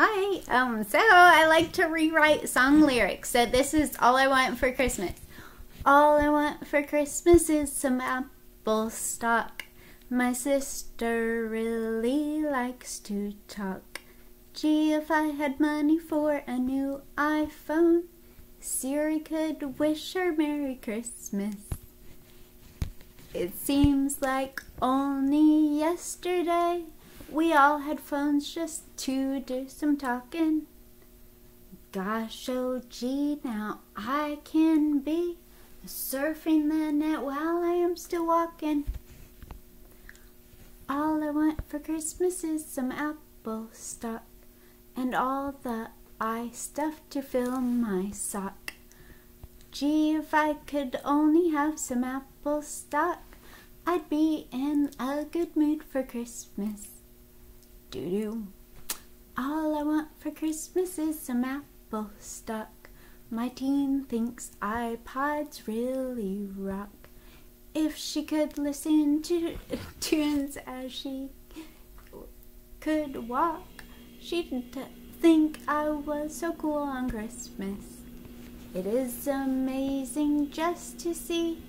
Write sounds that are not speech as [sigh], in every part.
Hi. Um, so I like to rewrite song lyrics. So this is all I want for Christmas. All I want for Christmas is some apple stock. My sister really likes to talk. Gee, if I had money for a new iPhone, Siri could wish her Merry Christmas. It seems like only yesterday we all had phones just to do some talking. Gosh, oh gee, now I can be surfing the net while I am still walking. All I want for Christmas is some apple stock and all the eye stuff to fill my sock. Gee, if I could only have some apple stock, I'd be in a good mood for Christmas. Doo doo. All I want for Christmas is some apple stock. My teen thinks iPods really rock. If she could listen to [laughs] tunes as she could walk, she'd think I was so cool on Christmas. It is amazing just to see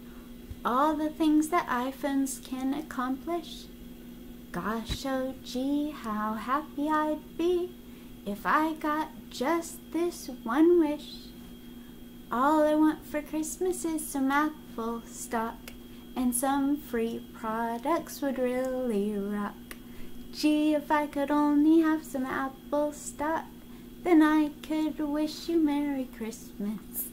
all the things that iPhones can accomplish. Gosh, oh gee, how happy I'd be if I got just this one wish. All I want for Christmas is some apple stock and some free products would really rock. Gee, if I could only have some apple stock, then I could wish you Merry Christmas.